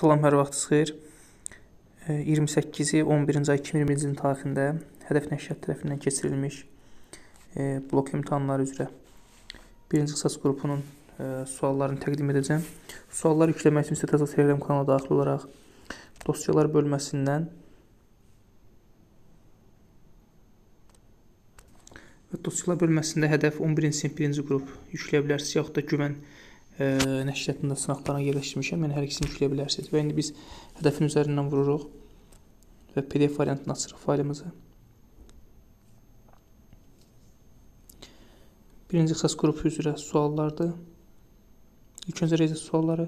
Salam, hər vaxtınız xeyir. E, 28-i 11-ci ay 2020-ci ilin tarixində Hədəf Nəşriyyat tərəfindən keçirilmiş blok imtahanları üzrə birinci ixtisas qrupunun suallarını təqdim edəcəm. Sualları yükləmək üçün sizə təzə Telegram kanalına daxil olaraq dosyalar bölməsindən və dosyalar bölməsində hədəf 11-ci sinif 1-ci qrup yükləyə bilərsiniz, yaxud da güvən e, nəşriyyatında sınaqlarına yerləşdirmişəm. Yəni hər ikisini yükləyə bilərsiniz. Və indi biz hədəfin üzərindən vururuq və PDF variantını açırıq faylımızı. Birinci ixtisas qrupu üzrə suallardır. İlk öncə reyzə sualları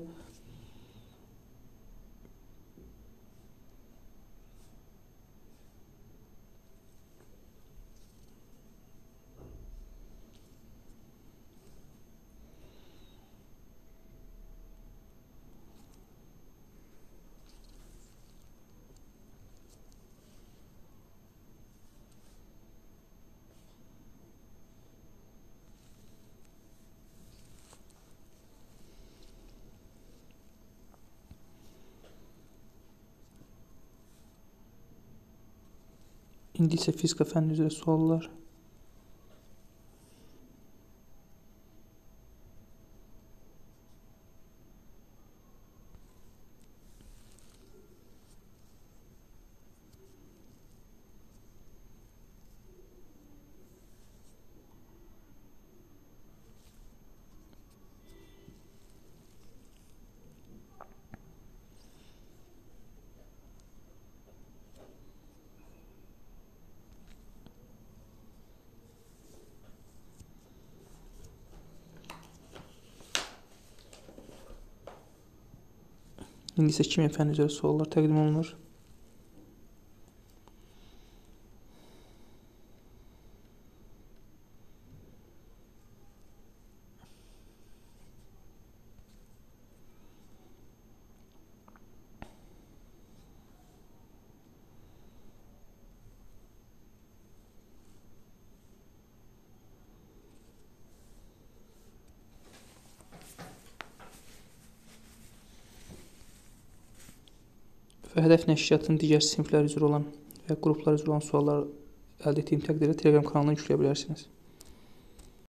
İndi isə fizika fənni üzrə İndi isə kimya fənni üzrə suallar təqdim olunur. Və hədəf nəşriyyatının digər siniflər üzrə olan və qruplar üzrə olan suallar əldə etdiyim təqdirdə Telegram kanalına yükləyə bilərsiniz.